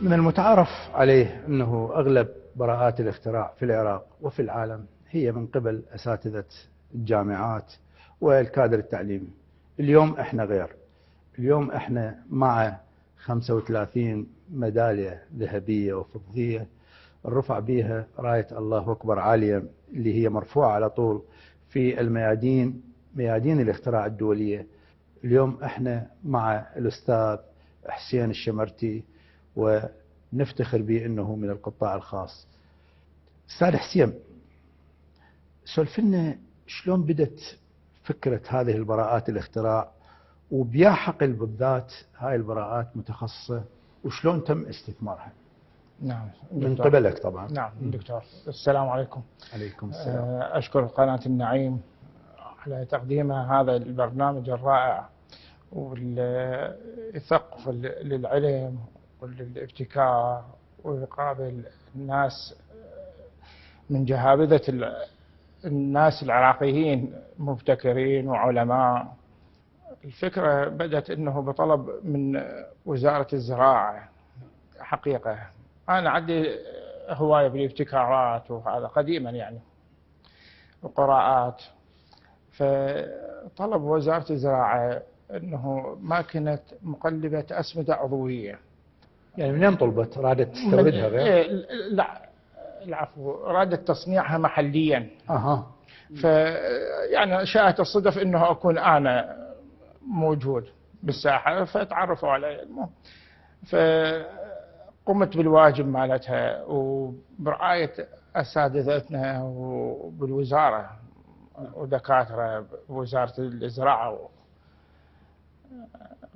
من المتعارف عليه أنه أغلب براءات الاختراع في العراق وفي العالم هي من قبل أساتذة الجامعات والكادر التعليمي اليوم إحنا غير. اليوم إحنا مع 35 ميدالية ذهبية وفضية. الرفع بها راية الله أكبر عالية اللي هي مرفوعة على طول في الميادين ميادين الاختراع الدولية. اليوم إحنا مع الأستاذ حسين الشمرتي ونفتخر به أنه من القطاع الخاص. أستاذ حسين سولف لنا شلون بدت فكرة هذه البراءات الاختراع وبيا حقل بالذات هاي البراءات متخصصة وشلون تم استثمارها؟ نعم. من دكتور. قبلك طبعا. نعم دكتور. السلام عليكم. عليكم السلام. آه، أشكر قناة النعيم على تقديمها. هذا البرنامج الرائع والثقف للعلم وللابتكار ويقابل الناس من جهابذة ال- الناس العراقيين مبتكرين وعلماء. الفكرة بدأت أنه بطلب من وزارة الزراعة حقيقة. أنا عندي هواية بالابتكارات وهذا قديما يعني وقراءات فطلب وزارة الزراعة أنه ماكينة مقلبة أسمدة عضوية. يعني منين طلبت؟ رادت تستوردها غير؟ إيه، لا العفو رادت تصنيعها محليا أها ف يعني شاءت الصدف إنه أكون أنا موجود بالساحة فتعرفوا علي المهم فقمت بالواجب مالتها وبرعاية أساتذتنا وبالوزارة ودكاترة بوزاره الزراعة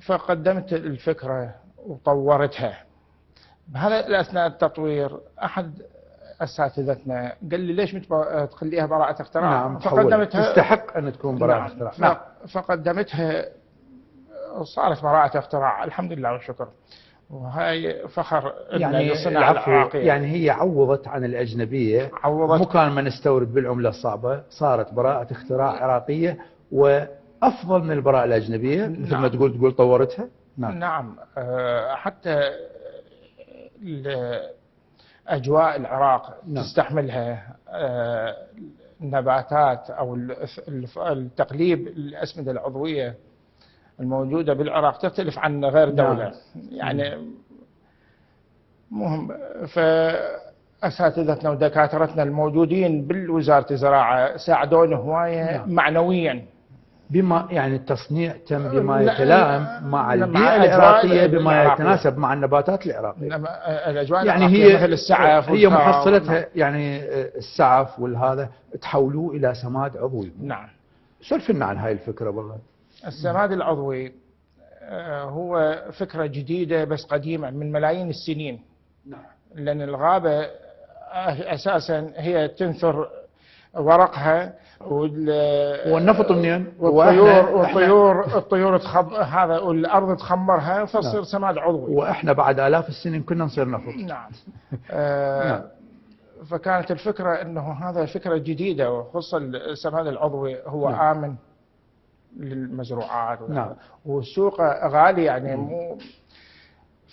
فقدمت الفكرة وطورتها بهذا الاثناء التطوير أحد أساتذتنا قال لي ليش متب- تخليها براءة اختراع نعم تحولت تستحق أن تكون براءة نعم. اختراع ف- نعم. فقدمتها صارت براءة اختراع الحمد لله والشكر. وهاي فخر يعني العفو يعني هي عوضت عن الأجنبية. عوضت. مو كان ما نستورد بالعملة الصعبة صارت براءة اختراع عراقية وأفضل من البراءة الأجنبية مثل ما نعم. تقول تقول طورتها. نعم. نعم. آه، حتى أجواء العراق نعم. تستحملها آه، النباتات أو التقليب الأسمدة العضوية الموجودة بالعراق تختلف عن غير نعم. دولة يعني مهم فأساتذتنا ودكاترتنا الموجودين بالوزارة الزراعة ساعدونا هواية نعم. معنويا بما يعني التصنيع تم بما لا- يتلائم مع البيئة العراقية بما. يتناسب مع النباتات العراقية. إنما الأجواء يعني هي مثل السعف هي. محصلتها يعني السعف والهذا تحولوه إلى سماد عضوي. نعم. سولف لنا عن هاي الفكرة والله السماد العضوي آه، هو فكرة جديدة بس قديمة من ملايين السنين. نعم. لأن الغابة آه، أساسا هي تنثر ورقها وال- والنفط منين؟ والطيور والطيور الطيور تخب هذا والأرض تخمرها فتصير نعم. سماد عضوي وإحنا بعد آلاف السنين كنا نصير نفط نعم آه، نعم. فكانت الفكرة أنه هذا فكرة جديدة وخصوصا السماد العضوي هو نعم. آمن للمزروعات نعم. وسوقه غالي يعني مو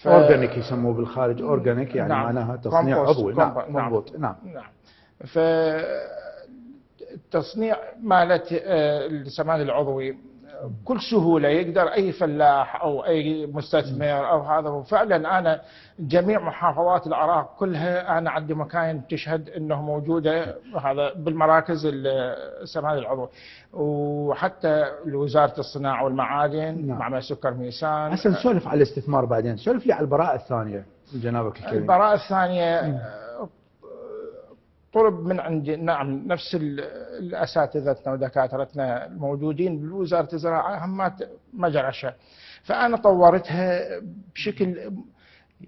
ف- organic يسموه بالخارج organic يعني نعم. معناها تصنيع. عضوي نعم نعم. مضبوط نعم نعم فالتصنيع مالت آه، السماد العضوي بكل سهولة يقدر أي فلاح أو أي مستثمر أو هذا. وفعلا أنا جميع محافظات العراق كلها أنا عندي مكاين تشهد أنه موجودة هذا بالمراكز ال- السماد العضوي. وحتى وزارة الصناعة والمعادن نعم. معمل سكر ميسان هسه نسولف على الاستثمار بعدين. سولف لي على البراءة الثانية جنابك الكريم. البراءة الثانية آه، طلب من عند نعم نفس الاساتذتنا ودكاترتنا الموجودين بوزاره الزراعه هم ما فأنا طورتها بشكل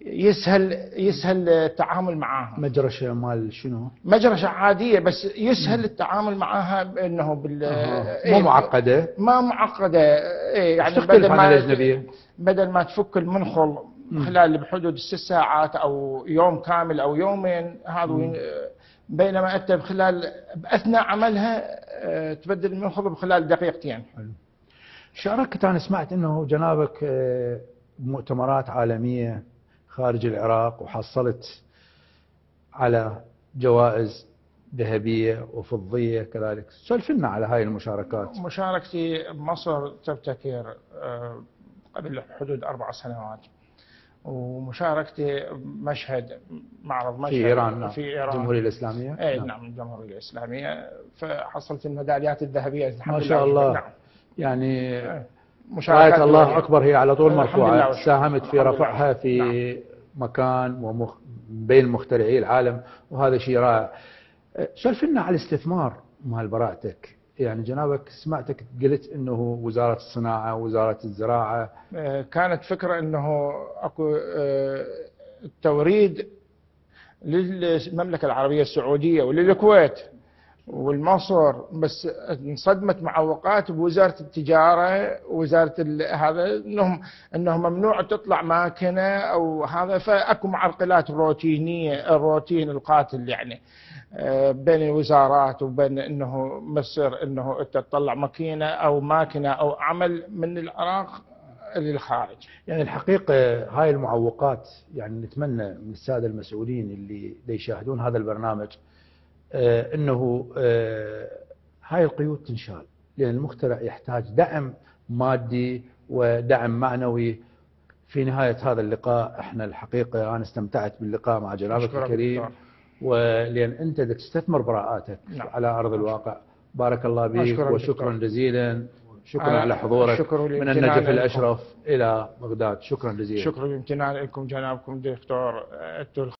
يسهل يسهل التعامل معها مجرى مال شنو؟ مجرشة عادية بس يسهل التعامل معها بأنه بال. إيه، مو معقدة؟ ما معقدة. إيه يعني بدل ما الاجنبيه بدل ما تفك المنخل خلال بحدود ست ساعات أو يوم كامل أو يومين هذا بينما أنت بخلال بأثناء عملها آه، تبدل المنخل بخلال دقيقتين. شاركت أنا سمعت إنه جنابك آه، بمؤتمرات عالمية خارج العراق وحصلت على جوائز ذهبية وفضية كذلك. سولف لنا على هاي المشاركات. مشاركتي بمصر تبتكر آه، قبل حدود أربع سنوات. ومشاركتي مشهد معرض مشهد في إيران نعم. في إيران الجمهورية الإسلامية اي نعم الجمهورية الإسلامية فحصلت الميداليات الذهبية الحمد ما شاء لله الله نعم يعني إية. راية الله. أكبر هي على طول مرفوعة. ساهمت في. رفعها في نعم. مكان ومخ بين مخترعي العالم وهذا شيء رائع سولف لنا على الاستثمار مال براءتك يعني جنابك سمعتك قلت إنه وزارة الصناعة وزارة الزراعة. آه، كانت فكرة إنه أكو آه، توريد للمملكة العربية السعودية وللكويت والمصر بس انصدمت معوقات بوزارة التجارة وزارة ال- هذا إنهم إنه ممنوع تطلع ماكينة أو هذا فأكو معرقلات روتينية الروتين القاتل يعني. بين الوزارات وبين إنه مصر إنه انت تطلع ماكينة أو ماكينة أو عمل من العراق للخارج. يعني الحقيقة هاي المعوقات يعني نتمنى من السادة المسؤولين اللي يشاهدون هذا البرنامج آه، إنه آه، هاي القيود تنشال لأن المخترع يحتاج دعم مادي ودعم معنوي في نهاية هذا اللقاء. إحنا الحقيقة أنا استمتعت باللقاء مع جنابك أشكرك الكريم. أنت بدك تستثمر براءاتك نعم. على أرض الواقع بارك الله بك وشكرا. جزيلا شكرا على حضورك شكر من النجف لكم. الأشرف إلى بغداد شكرا جزيلا شكرا لامتنان لكم جنابكم دكتور آه،